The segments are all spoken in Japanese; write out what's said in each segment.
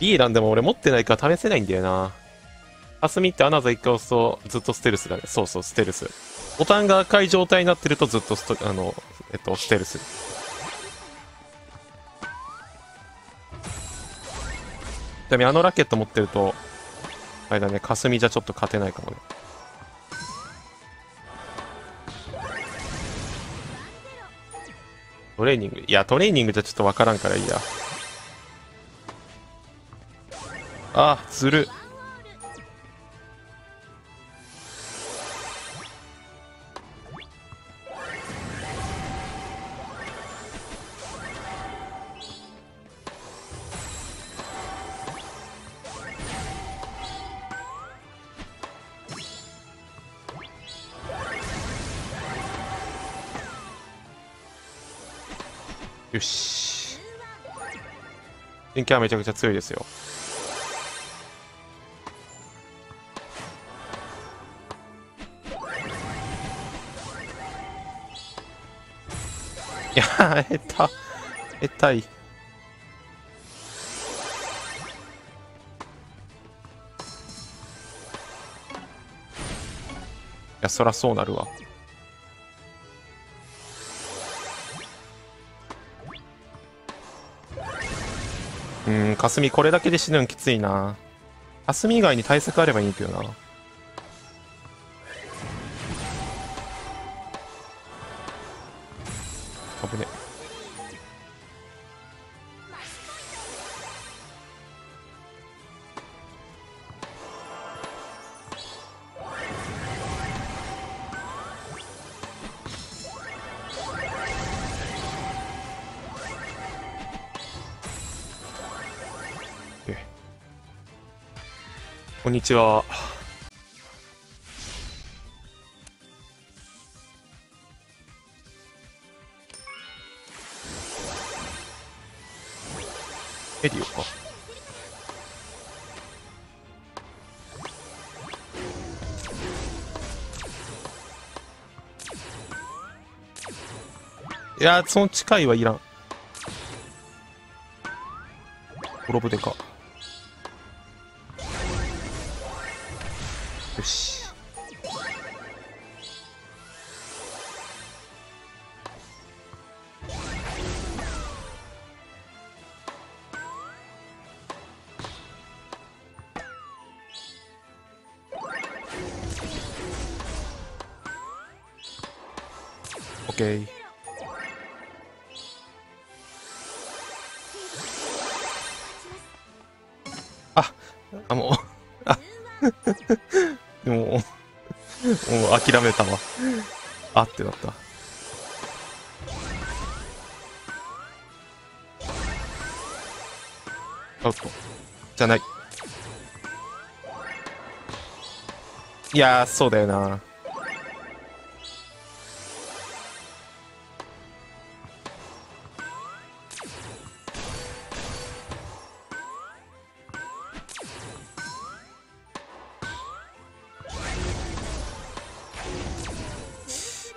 いいランでも俺持ってないから試せないんだよな。霞ってアナザー一回押すとずっとステルスだね。そうそう、ステルス。ボタンが赤い状態になってるとずっとスト、あの、えっと、ステルス。ちなみにあのラケット持ってると、あれだね、霞じゃちょっと勝てないかもね。トレーニングいや、トレーニングじゃちょっとわからんからいいや。あ、ずる。よし。電気はめちゃくちゃ強いですよ。やー、下手。下手い。いや、そらそうなるわ。うーん、霞これだけで死ぬんきついな。霞以外に対策あればいいけどな。こんにちは。エディオか。いやー、その近いはいらん。滅ぶでか。よし。オッケー。あ、あ、もう、諦めたわ。あってなった。アウト。じゃない。いやー、そうだよな。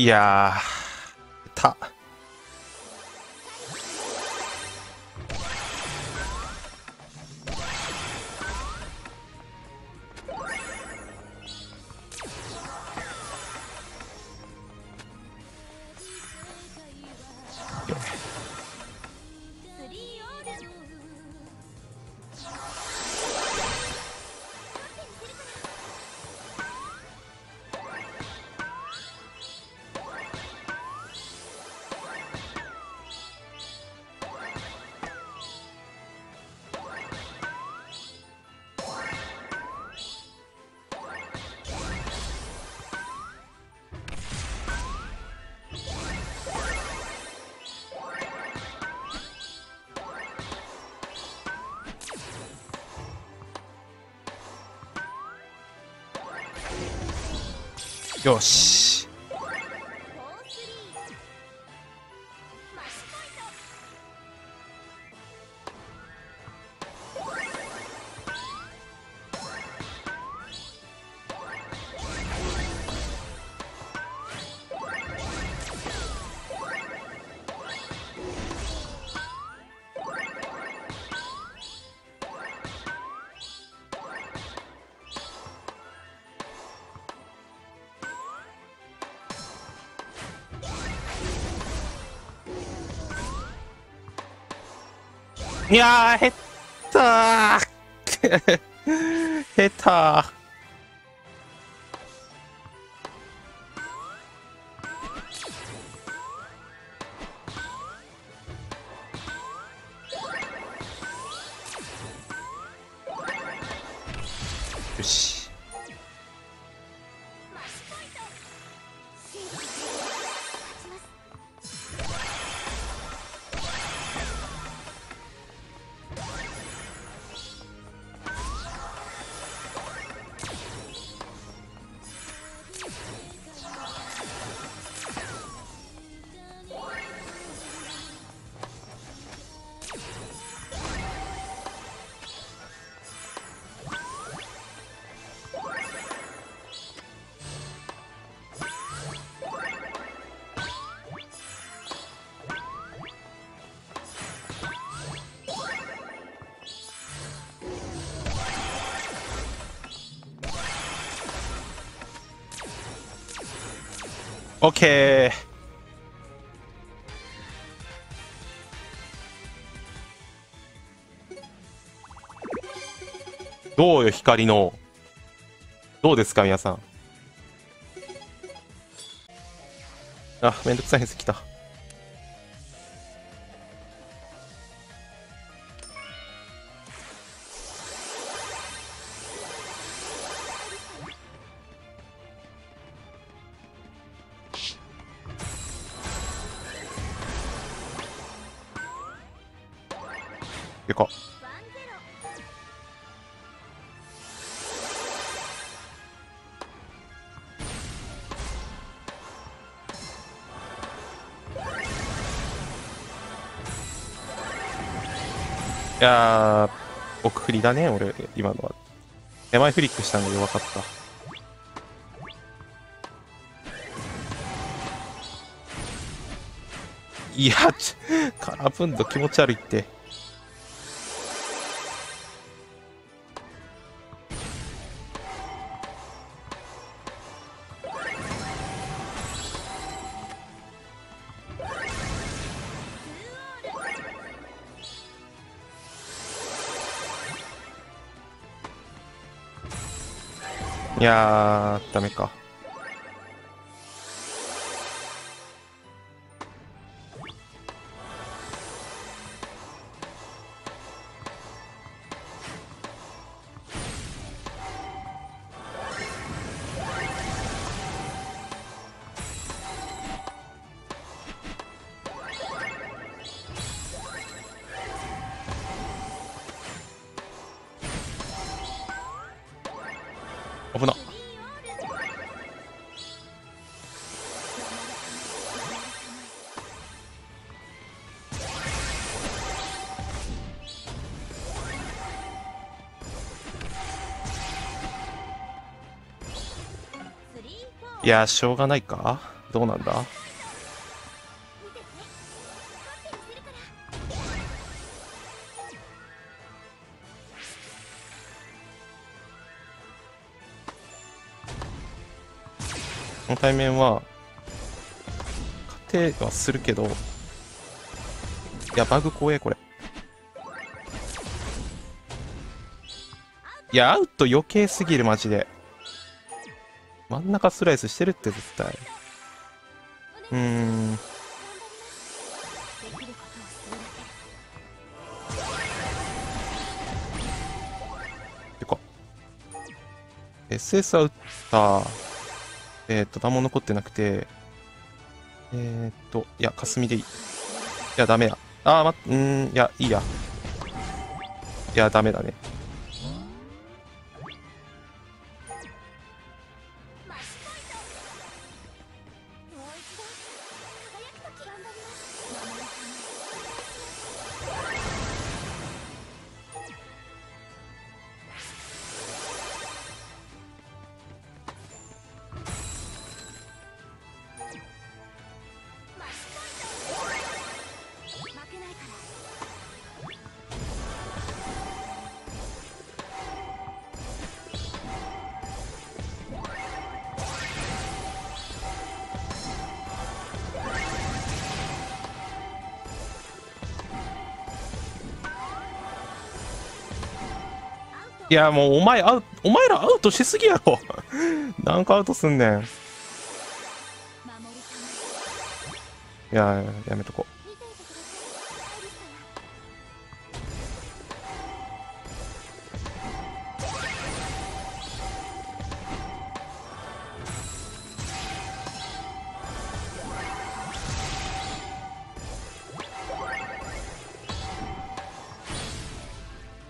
いやー、た。よし。いやー、減ったー減ったーよし。オッケー。どうよ、光の。どうですか、皆さん。あ、めんどくさいやつ来た。でか。いやー、僕振りだね、俺、今のは。手前フリックしたんで弱かった。いや、ちカラブンド気持ち悪いって。いやー、ダメか。いや、しょうがないか？どうなんだ？この対面は、勝てはするけど、いや、バグ怖え、これ。いや、アウト余計すぎる、マジで。真ん中スライスしてるって、絶対。うーん。てか。SS は打った。えーっと、何も残ってなくて、えーっと、いや、霞でいい。いや、ダメや。あー、ま、うん、いや、いいや。いや、ダメだね。いやもうお前アウお前らアウトしすぎやろ。何個アウトすんねん。いややめとこ。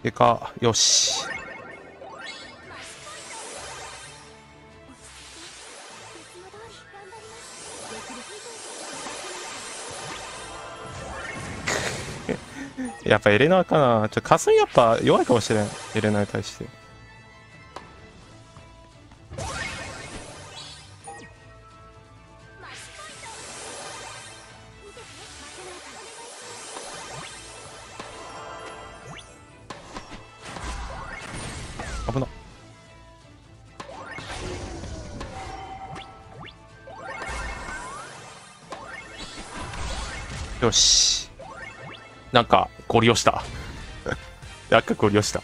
うでかよし。やっぱエレナーかなちょ、かすみやっぱ弱いかもしれん。エレナーに対して。危な。よし。なんか、ゴリ押した。なんかゴリ押した。